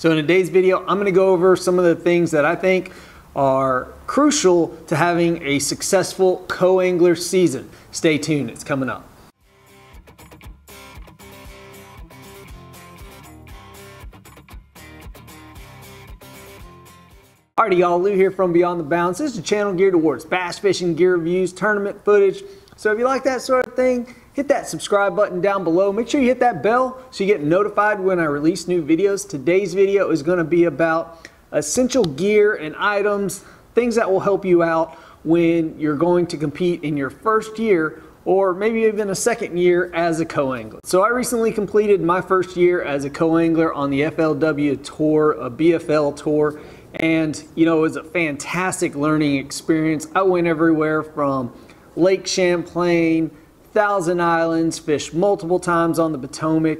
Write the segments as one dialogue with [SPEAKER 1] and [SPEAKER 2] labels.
[SPEAKER 1] So in today's video, I'm gonna go over some of the things that I think are crucial to having a successful co-angler season. Stay tuned, it's coming up. Alrighty y'all, Lou here from Beyond the Bounds. This is a channel geared towards bass fishing gear reviews, tournament footage. So if you like that sort of thing, hit that subscribe button down below. Make sure you hit that bell so you get notified when I release new videos. Today's video is gonna be about essential gear and items, things that will help you out when you're going to compete in your first year or maybe even a second year as a co-angler. So I recently completed my first year as a co-angler on the FLW tour, a BFL tour, and you know, it was a fantastic learning experience. I went everywhere from Lake Champlain, Thousand Islands, fished multiple times on the Potomac.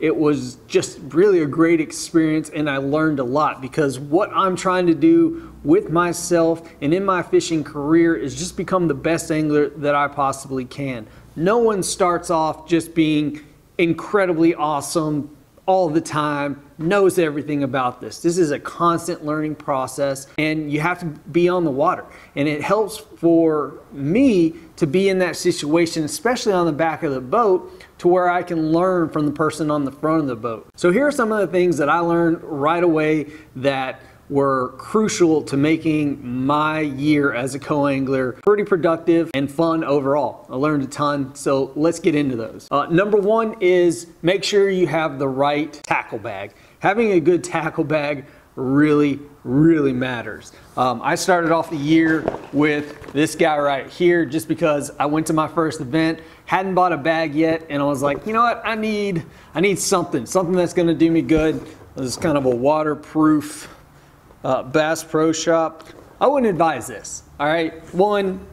[SPEAKER 1] It was just really a great experience and I learned a lot because what I'm trying to do with myself and in my fishing career is just become the best angler that I possibly can. No one starts off just being incredibly awesome, all the time, knows everything about this. This is a constant learning process and you have to be on the water. And it helps for me to be in that situation, especially on the back of the boat, to where I can learn from the person on the front of the boat. So here are some of the things that I learned right away that were crucial to making my year as a co-angler pretty productive and fun overall. I learned a ton, so let's get into those. Uh, number one is make sure you have the right tackle bag. Having a good tackle bag really, really matters. Um, I started off the year with this guy right here just because I went to my first event, hadn't bought a bag yet, and I was like, you know what, I need, I need something, something that's gonna do me good. This is kind of a waterproof uh, Bass Pro Shop, I wouldn't advise this. All right, one,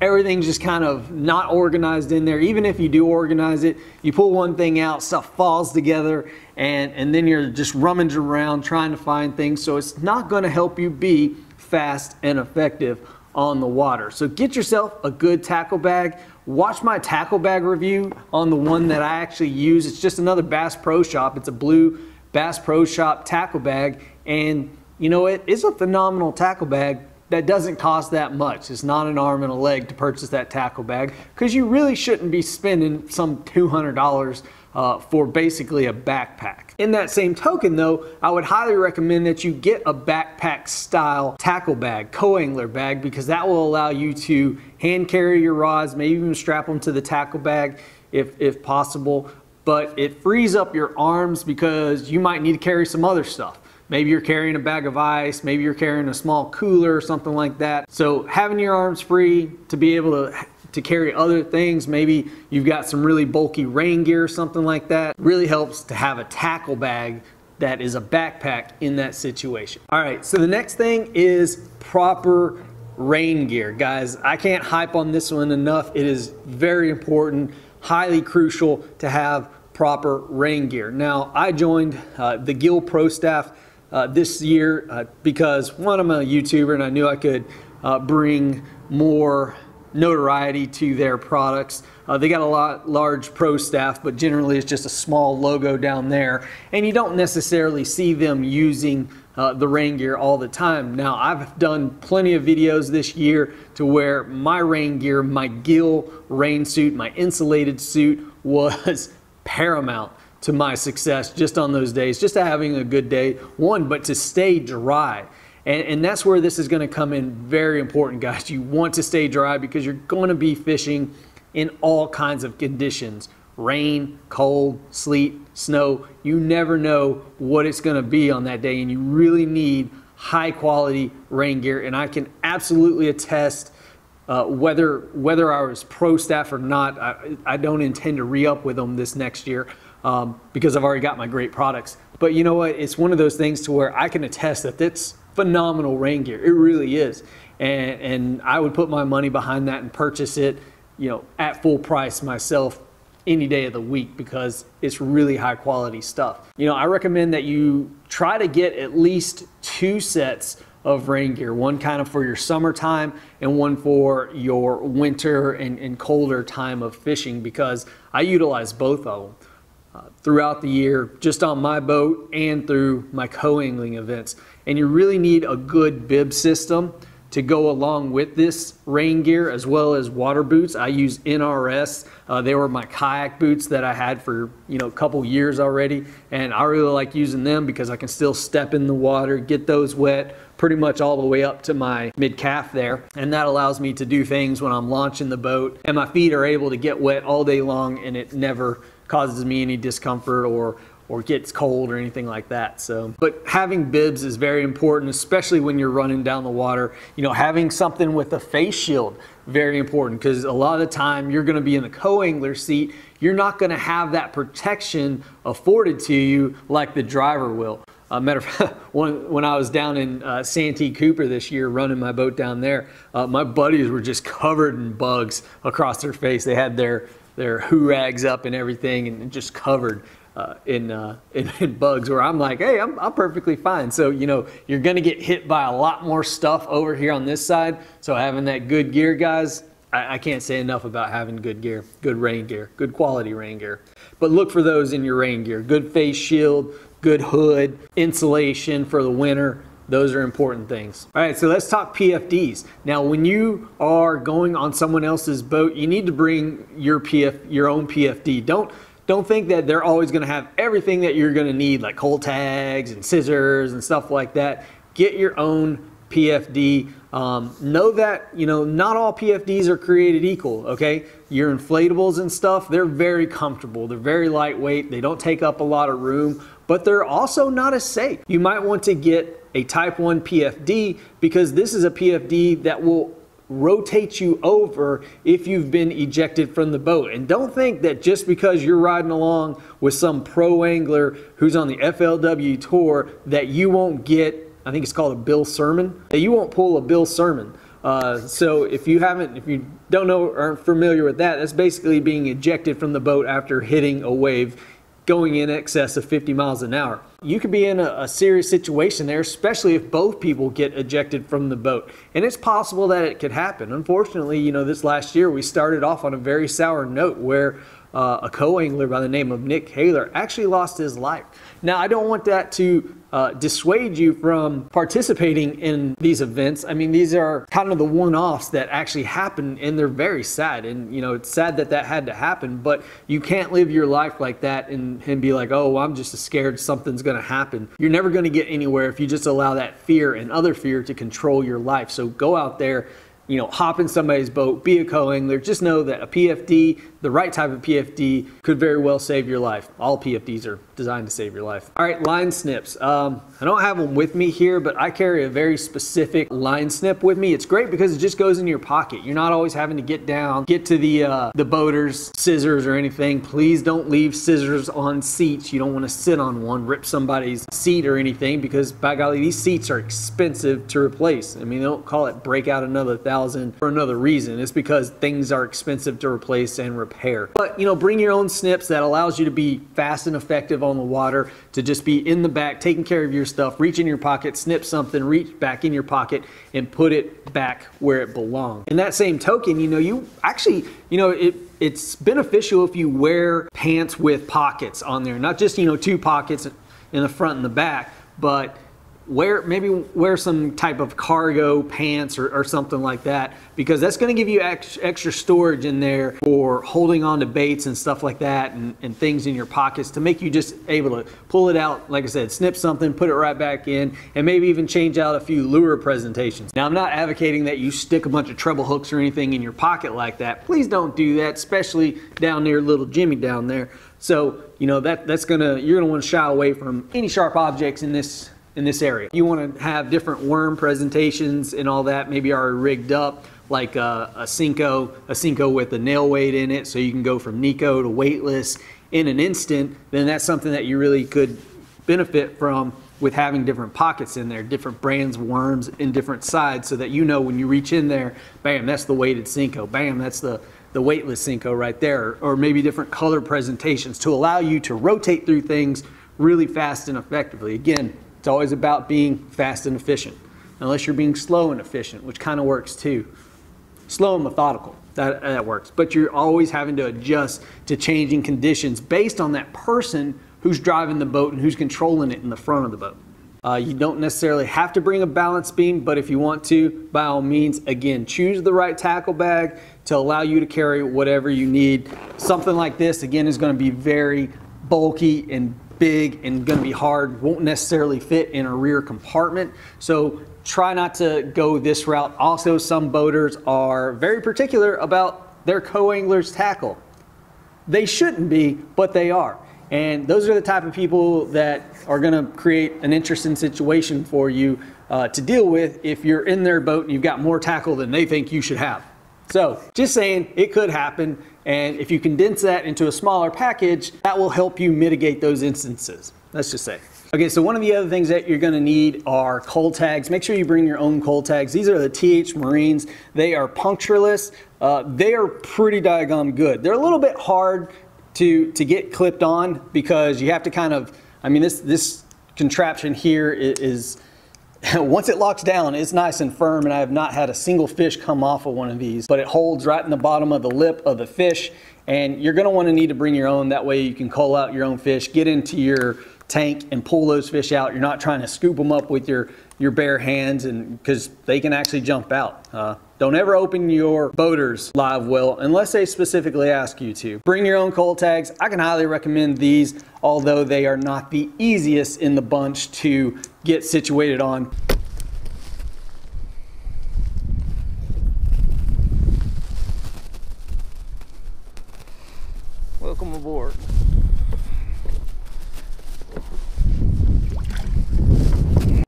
[SPEAKER 1] everything's just kind of not organized in there. Even if you do organize it, you pull one thing out, stuff falls together, and, and then you're just rummaging around trying to find things. So it's not gonna help you be fast and effective on the water. So get yourself a good tackle bag. Watch my tackle bag review on the one that I actually use. It's just another Bass Pro Shop. It's a blue Bass Pro Shop tackle bag. And you know, it is a phenomenal tackle bag that doesn't cost that much. It's not an arm and a leg to purchase that tackle bag because you really shouldn't be spending some $200 uh, for basically a backpack. In that same token though, I would highly recommend that you get a backpack style tackle bag, co-angler bag, because that will allow you to hand carry your rods, maybe even strap them to the tackle bag if, if possible, but it frees up your arms because you might need to carry some other stuff. Maybe you're carrying a bag of ice, maybe you're carrying a small cooler or something like that. So having your arms free to be able to to carry other things, maybe you've got some really bulky rain gear or something like that, really helps to have a tackle bag that is a backpack in that situation. All right, so the next thing is proper rain gear. Guys, I can't hype on this one enough. It is very important, highly crucial to have proper rain gear. Now, I joined uh, the Gill Pro Staff uh, this year uh, because one, I'm a YouTuber and I knew I could uh, bring more notoriety to their products. Uh, they got a lot large pro staff, but generally it's just a small logo down there, and you don't necessarily see them using uh, the rain gear all the time. Now, I've done plenty of videos this year to where my rain gear, my Gill rain suit, my insulated suit was paramount to my success just on those days, just having a good day, one, but to stay dry. And, and that's where this is going to come in very important, guys. You want to stay dry because you're going to be fishing in all kinds of conditions rain, cold, sleet, snow. You never know what it's going to be on that day, and you really need high quality rain gear. And I can absolutely attest. Uh, whether whether I was pro staff or not, I, I don't intend to re up with them this next year um, because I've already got my great products. But you know what? It's one of those things to where I can attest that it's phenomenal rain gear. It really is. And, and I would put my money behind that and purchase it, you know, at full price myself any day of the week because it's really high quality stuff. You know, I recommend that you try to get at least two sets of rain gear, one kind of for your summertime and one for your winter and, and colder time of fishing because I utilize both of them. Throughout the year, just on my boat and through my co-angling events. And you really need a good bib system to go along with this rain gear as well as water boots. I use NRS. Uh, they were my kayak boots that I had for you know a couple years already, and I really like using them because I can still step in the water, get those wet pretty much all the way up to my mid calf there, and that allows me to do things when I'm launching the boat, and my feet are able to get wet all day long, and it never causes me any discomfort or or gets cold or anything like that. So, but having bibs is very important, especially when you're running down the water. You know, having something with a face shield, very important because a lot of the time you're going to be in the co-angler seat. You're not going to have that protection afforded to you like the driver will. Uh, matter of fact, when, when I was down in uh, Santee Cooper this year running my boat down there, uh, my buddies were just covered in bugs across their face. They had their their who rags up and everything and just covered uh, in, uh, in, in bugs where I'm like, hey, I'm, I'm perfectly fine. So you know you're going to get hit by a lot more stuff over here on this side. So having that good gear, guys, I, I can't say enough about having good gear, good rain gear, good quality rain gear. But look for those in your rain gear. Good face shield, good hood, insulation for the winter. Those are important things. All right, so let's talk PFDs. Now, when you are going on someone else's boat, you need to bring your PF, your own PFD. Don't don't think that they're always going to have everything that you're going to need, like cull tags and scissors and stuff like that. Get your own PFD. Um, know that you know not all PFDs are created equal. Okay, your inflatables and stuff they're very comfortable. They're very lightweight. They don't take up a lot of room, but they're also not as safe. You might want to get a Type 1 PFD because this is a PFD that will rotate you over if you've been ejected from the boat. And don't think that just because you're riding along with some pro angler who's on the FLW tour that you won't get, I think it's called a Bill Sermon, that you won't pull a Bill Sermon. Uh, so if you haven't, if you don't know or aren't familiar with that, that's basically being ejected from the boat after hitting a wave going in excess of 50 miles an hour. You could be in a, a, serious situation there, especially if both people get ejected from the boat. And it's possible that it could happen. Unfortunately, you know, this last year we started off on a very sour note where uh, a co-angler by the name of Nick Haler actually lost his life. Now, I don't want that to uh, dissuade you from participating in these events. I mean, these are kind of the one-offs that actually happen, and they're very sad. And you know, it's sad that that had to happen. But you can't live your life like that and, and be like, oh, well, I'm just scared something's going to happen. You're never going to get anywhere if you just allow that fear and other fear to control your life. So go out there you know, hop in somebody's boat, be a co-angler. Just know that a PFD, the right type of PFD, could very well save your life. All PFDs are designed to save your life. All right, line snips. Um, I don't have them with me here, but I carry a very specific line snip with me. It's great because it just goes in your pocket. You're not always having to get down, get to the uh, the boaters, scissors or anything. Please don't leave scissors on seats. You don't want to sit on one, rip somebody's seat or anything because by golly, these seats are expensive to replace. I mean, they don't call it break out another thousand for another reason. It's because things are expensive to replace and repair. But you know, bring your own snips that allows you to be fast and effective on the water, to just be in the back, taking care of your stuff, reach in your pocket, snip something, reach back in your pocket, and put it back where it belongs. In that same token, you know, you actually, you know, it it's beneficial if you wear pants with pockets on there, not just, you know, two pockets in the front and the back, but wear maybe wear some type of cargo pants or, or something like that because that's going to give you ex, extra storage in there for holding on to baits and stuff like that and, and things in your pockets to make you just able to pull it out like i said snip something put it right back in and maybe even change out a few lure presentations. Now i'm not advocating that you stick a bunch of treble hooks or anything in your pocket like that. Please don't do that especially down near little jimmy down there. So you know that that's gonna you're gonna want to shy away from any sharp objects in this in this area. You want to have different worm presentations and all that, maybe are rigged up like uh, a, a Senko, a Senko with a nail weight in it, so you can go from Neko to weightless in an instant, then that's something that you really could benefit from with having different pockets in there, different brands, worms in different sides, so that you know when you reach in there, bam, that's the weighted Senko, bam, that's the, the weightless Senko right there, or maybe different color presentations to allow you to rotate through things really fast and effectively. Again, it's always about being fast and efficient, unless you're being slow and efficient, which kind of works too. slow and methodical. That, that works. But you're always having to adjust to changing conditions based on that person who's driving the boat and who's controlling it in the front of the boat. Uh, you don't necessarily have to bring a balance beam, but if you want to, by all means, again, choose the right tackle bag to allow you to carry whatever you need. Something like this, again, is going to be very bulky and big and going to be hard, won't necessarily fit in a rear compartment. So try not to go this route. Also, some boaters are very particular about their co-angler's tackle. They shouldn't be, but they are. And those are the type of people that are going to create an interesting situation for you uh, to deal with if you're in their boat and you've got more tackle than they think you should have. So, just saying, it could happen. And if you condense that into a smaller package, that will help you mitigate those instances. Let's just say. Okay, so one of the other things that you're gonna need are cull tags. Make sure you bring your own cull tags. These are the TH Marines. They are punctureless. Uh, they are pretty diagon good. They're a little bit hard to, to get clipped on because you have to kind of, I mean, this, this contraption here is, once it locks down, it's nice and firm and I have not had a single fish come off of one of these, but it holds right in the bottom of the lip of the fish and you're gonna wanna need to bring your own, that way you can call out your own fish, get into your tank and pull those fish out. You're not trying to scoop them up with your, your bare hands and because they can actually jump out. Uh, don't ever open your boaters live well unless they specifically ask you to. Bring your own cull tags. I can highly recommend these, although they are not the easiest in the bunch to get situated on. Welcome aboard.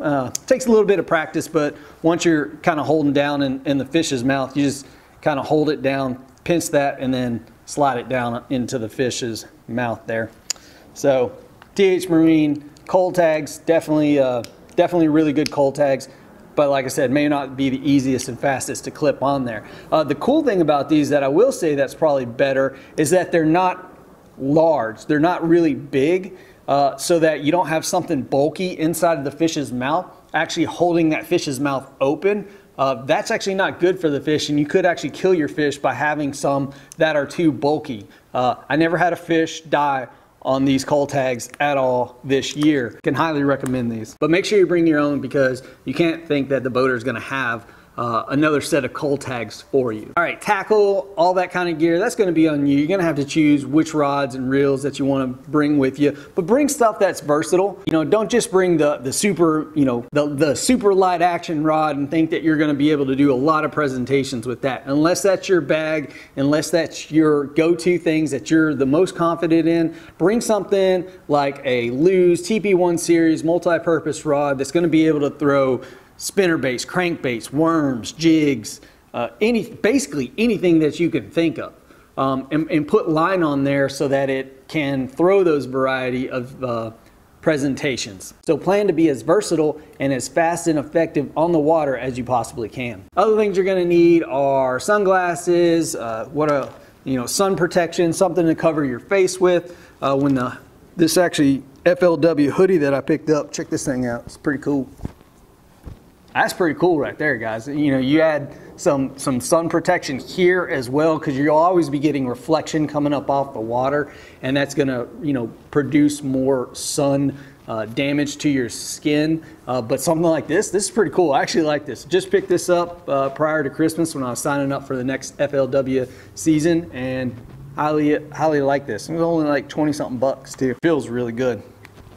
[SPEAKER 1] Uh, takes a little bit of practice, but once you're kind of holding down in, in the fish's mouth, you just kind of hold it down, pinch that, and then slide it down into the fish's mouth there. So TH Marine cull tags, definitely, uh, definitely really good cull tags. But like I said, may not be the easiest and fastest to clip on there. Uh, the cool thing about these that I will say that's probably better is that they're not large. They're not really big uh, so that you don't have something bulky inside of the fish's mouth, actually holding that fish's mouth open. Uh, that's actually not good for the fish, and you could actually kill your fish by having some that are too bulky. Uh, I never had a fish die on these cull tags at all this year. Can highly recommend these. But make sure you bring your own because you can't think that the boater is gonna have uh, another set of cull tags for you. All right, tackle, all that kind of gear, that's gonna be on you. You're gonna have to choose which rods and reels that you wanna bring with you, but bring stuff that's versatile. You know, don't just bring the, the super, you know, the, the super light action rod and think that you're gonna be able to do a lot of presentations with that. Unless that's your bag, unless that's your go-to things that you're the most confident in, bring something like a Lew's TP1 series multi-purpose rod that's gonna be able to throw spinner baits, crankbaits, worms, jigs, uh, any basically anything that you can think of. Um, and, and, put line on there so that it can throw those variety of uh, presentations. So plan to be as versatile and as fast and effective on the water as you possibly can. Other things you're going to need are sunglasses, uh, what a you know sun protection, something to cover your face with. Uh, when the this actually FLW hoodie that I picked up, check this thing out. It's pretty cool. That's pretty cool right there, guys. You know, you add some some sun protection here as well because you'll always be getting reflection coming up off the water, and that's gonna you know produce more sun uh, damage to your skin. Uh, but something like this, this is pretty cool. I actually like this. Just picked this up uh, prior to Christmas when I was signing up for the next FLW season, and highly highly like this. It was only like 20 something bucks too. Feels really good.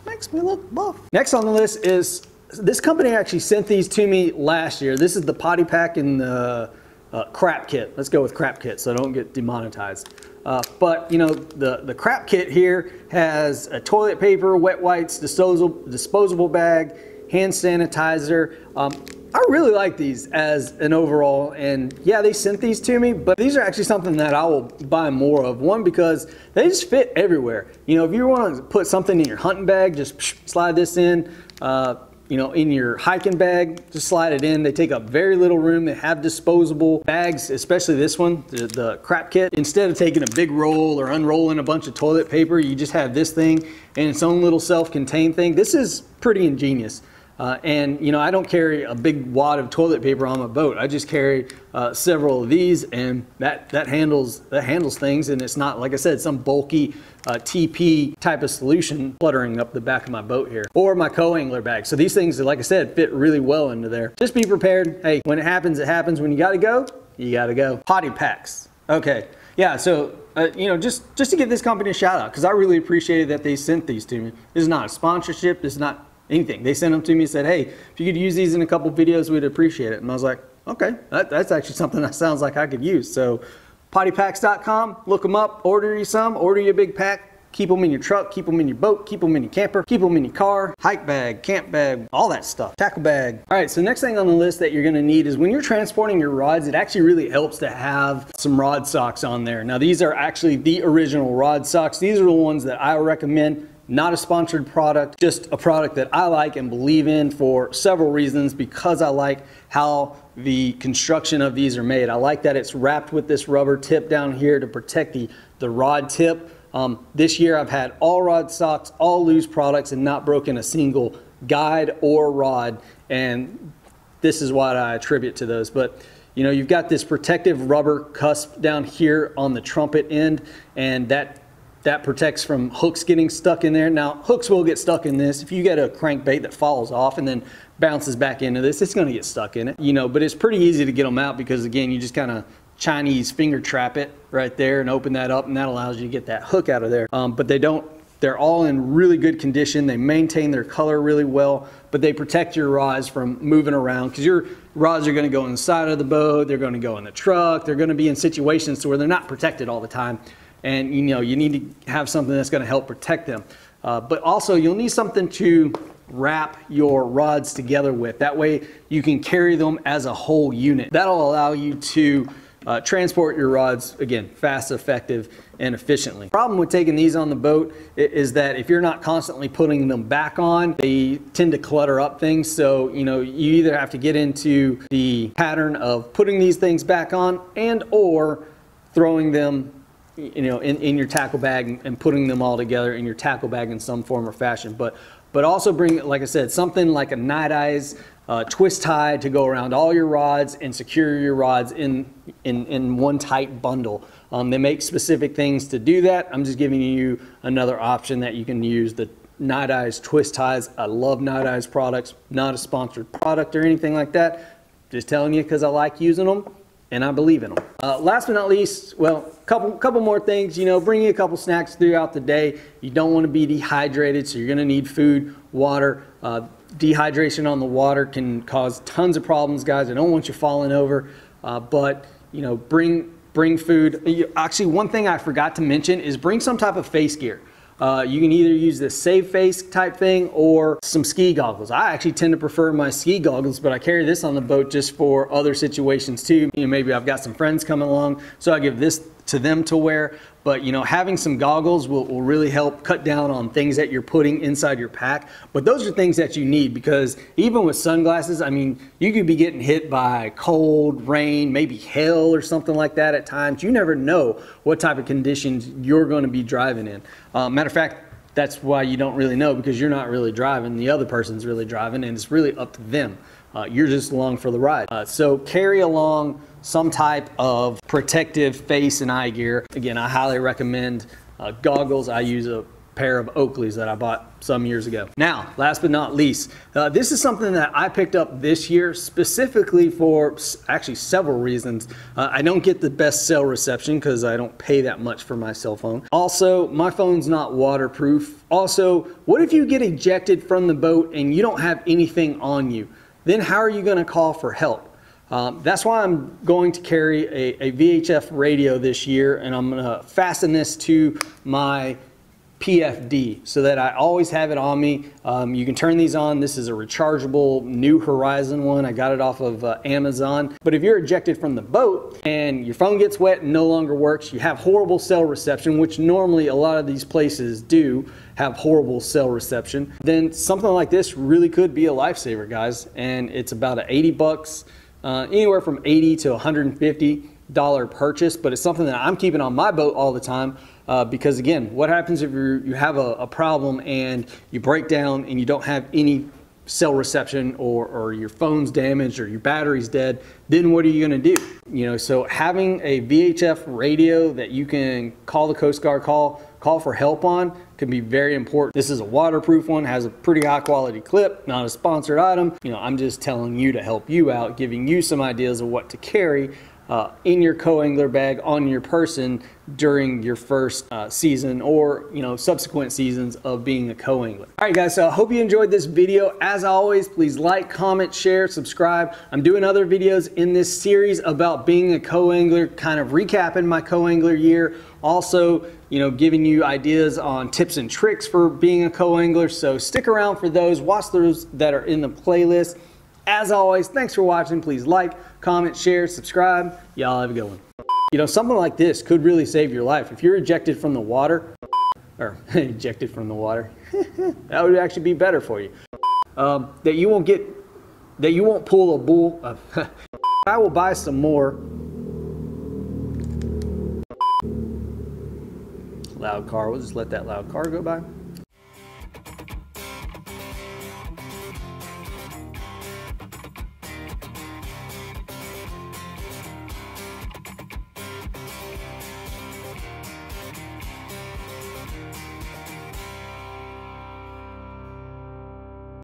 [SPEAKER 1] Makes me look buff. Next on the list is this company actually sent these to me last year. This is the potty pack and the uh, crap kit. Let's go with crap kit so I don't get demonetized. Uh, but you know, the, the crap kit here has a toilet paper, wet wipes, disposable, disposable bag, hand sanitizer. Um, I really like these as an overall and yeah they sent these to me but these are actually something that I will buy more of one because they just fit everywhere you know if you want to put something in your hunting bag just slide this in uh, you know, in your hiking bag, just slide it in. They take up very little room. They have disposable bags, especially this one, the, the, crap kit. Instead of taking a big roll or unrolling a bunch of toilet paper, you just have this thing and its own little self-contained thing. This is pretty ingenious. Uh, and you know, I don't carry a big wad of toilet paper on my boat. I just carry uh, several of these, and that that handles that handles things. And it's not like I said, some bulky uh, TP type of solution fluttering up the back of my boat here, or my co-angler bag. So these things, like I said, fit really well into there. Just be prepared. Hey, when it happens, it happens. When you got to go, you got to go. Potty packs. Okay. Yeah, so uh, you know, just just to give this company a shout out because I really appreciated that they sent these to me. This is not a sponsorship. This is not anything. They sent them to me and said, hey, if you could use these in a couple videos, we'd appreciate it. And I was like, okay, that, that's actually something that sounds like I could use. So pottypacks.com, look them up, order you some, order you a big pack, Keep them in your truck, keep them in your boat, keep them in your camper, keep them in your car, hike bag, camp bag, all that stuff, tackle bag. All right, so next thing on the list that you're gonna need is when you're transporting your rods, it actually really helps to have some rod socks on there. Now these are actually the original rod socks. These are the ones that I recommend not a sponsored product, just a product that I like and believe in for several reasons because I like how the construction of these are made. I like that it's wrapped with this rubber tip down here to protect the, the rod tip. Um, this year I've had all rod socks, all Lew's products and not broken a single guide or rod and this is what I attribute to those. But you know, you've got this protective rubber cusp down here on the trumpet end and that that protects from hooks getting stuck in there. Now, hooks will get stuck in this. If you get a crankbait that falls off and then bounces back into this, it's gonna get stuck in it. You know, but it's pretty easy to get them out because again, you just kind of Chinese finger trap it right there and open that up and that allows you to get that hook out of there. Um, but they don't, they're all in really good condition. They maintain their color really well, but they protect your rods from moving around because your rods are gonna go inside of the boat, they're gonna go in the truck, they're gonna be in situations where they're not protected all the time and you know you need to have something that's going to help protect them. Uh, but also you'll need something to wrap your rods together with. That way you can carry them as a whole unit. That'll allow you to uh, transport your rods, again, fast, effective, and efficiently. Problem with taking these on the boat is that if you're not constantly putting them back on, they tend to clutter up things. So, you know, you either have to get into the pattern of putting these things back on and or throwing them you know, in, in your tackle bag and, and putting them all together in your tackle bag in some form or fashion. But, but also bring, like I said, something like a Nite Ize uh, twist tie to go around all your rods and secure your rods in, in, in one tight bundle. Um, they make specific things to do that. I'm just giving you another option that you can use the Nite Ize twist ties. I love Nite Ize products, not a sponsored product or anything like that. Just telling you because I like using them and I believe in them. Uh, last but not least, well, couple couple more things. You know, bring you a couple snacks throughout the day. You don't want to be dehydrated, so you're going to need food, water. Uh, dehydration on the water can cause tons of problems, guys. I don't want you falling over, uh, but you know, bring bring food. Actually, one thing I forgot to mention is bring some type of face gear. Uh, you can either use this save face type thing or some ski goggles. I actually tend to prefer my ski goggles, but I carry this on the boat just for other situations too. You know, maybe I've got some friends coming along, so I give this to them to wear. But you know, having some goggles will, will really help cut down on things that you're putting inside your pack. But those are things that you need because even with sunglasses, I mean, you could be getting hit by cold, rain, maybe hail or something like that at times. You never know what type of conditions you're going to be driving in. Uh, matter of fact, that's why you don't really know because you're not really driving. The other person's really driving, and it's really up to them. Uh, you're just along for the ride. Uh, so carry along some type of protective face and eye gear. Again, I highly recommend uh, goggles. I use a pair of Oakleys that I bought some years ago. Now, last but not least, uh, this is something that I picked up this year specifically for actually several reasons. Uh, I don't get the best cell reception because I don't pay that much for my cell phone. Also, my phone's not waterproof. Also, what if you get ejected from the boat and you don't have anything on you? Then how are you going to call for help? Um, that's why I'm going to carry a, a VHF radio this year and I'm going to fasten this to my PFD so that I always have it on me. Um, you can turn these on. This is a rechargeable New Horizon one. I got it off of uh, Amazon. But if you're ejected from the boat and your phone gets wet and no longer works, you have horrible cell reception, which normally a lot of these places do have horrible cell reception, then something like this really could be a lifesaver, guys. And it's about 80 bucks uh, anywhere from 80 to 150 dollar purchase, but it's something that I'm keeping on my boat all the time uh, because again, what happens if you you have a, a, problem and you break down and you don't have any cell reception or, or your phone's damaged or your battery's dead, then what are you gonna do? You know, so having a VHF radio that you can call the Coast Guard, call, call for help on can be very important. This is a waterproof one, has a pretty high quality clip, not a sponsored item. You know, I'm just telling you to help you out, giving you some ideas of what to carry uh, in your co-angler bag on your person during your first uh, season or you know subsequent seasons of being a co-angler. All right guys, so I hope you enjoyed this video. As always, please like, comment, share, subscribe. I'm doing other videos in this series about being a co-angler, kind of recapping my co-angler year. Also, you know, giving you ideas on tips and tricks for being a co-angler. So stick around for those. Watch those that are in the playlist. As always, thanks for watching. Please like, comment, share, subscribe. Y'all have a good one. You know, something like this could really save your life. If you're ejected from the water, or ejected from the water, that would actually be better for you. Um, that you won't get, that you won't pull a bull. Uh, I will buy some more. Loud car, we'll just let that loud car go by.